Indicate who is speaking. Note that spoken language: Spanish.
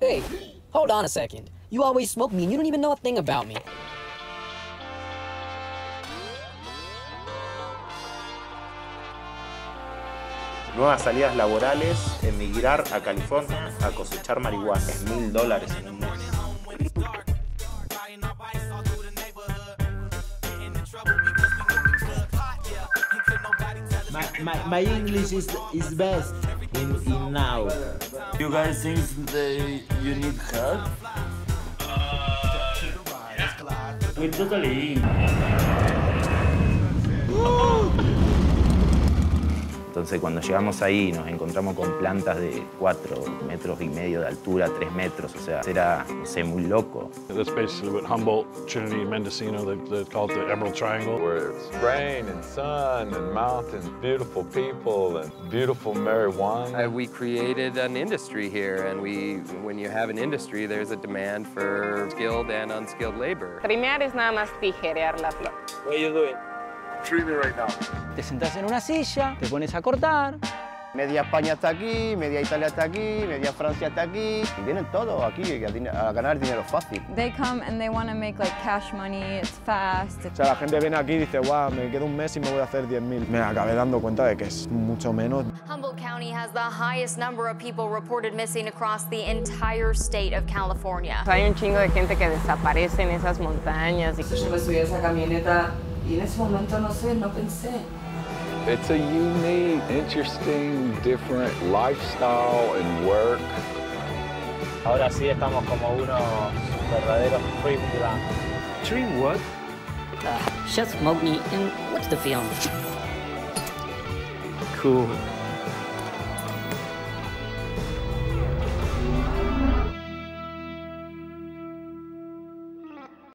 Speaker 1: Hey, hold on a second. You always smoke me and you don't even know a thing about me.
Speaker 2: Nuevas salidas laborales, emigrar a California a cosechar marihuana. Es mil dólares en un mes.
Speaker 3: My, my, my English is, is best now.
Speaker 4: You guys think that you need help? We totally
Speaker 2: Entonces cuando llegamos ahí nos encontramos con plantas de 4 metros y medio de altura, 3 metros, o sea, era, no sé, muy loco.
Speaker 5: That's basically what Humboldt, Trinity, and Mendocino, they, they call it the Emerald Triangle.
Speaker 6: where it's rain and sun and mountains, beautiful people and beautiful marijuana.
Speaker 7: Uh, we created an industry here, and we, when you have an industry, there's a demand for skilled and unskilled labor.
Speaker 8: Trimear es nada más tijerear la flor.
Speaker 3: What are you doing?
Speaker 9: Te sentás en una silla, te pones a cortar.
Speaker 10: Media España está aquí, media Italia está aquí, media Francia está aquí. Y vienen todos aquí a, a ganar dinero fácil.
Speaker 11: They come and they want to make like cash money. It's fast.
Speaker 12: O sea, la gente viene aquí y dice, guau, me quedo un mes y me voy a hacer 10.000. Me acabé dando cuenta de que es mucho menos.
Speaker 13: Humboldt County has the highest number of people reported missing across the entire state of California.
Speaker 8: Hay un chingo de gente que desaparece en esas montañas.
Speaker 14: Yo me subí a esa camioneta y en ese momento no sé, no pensé.
Speaker 6: It's a unique, interesting, different lifestyle and work.
Speaker 3: Ahora sí estamos como unos verdaderos freelance.
Speaker 1: Tree what? Uh, just smoke me and what's the film? Cool.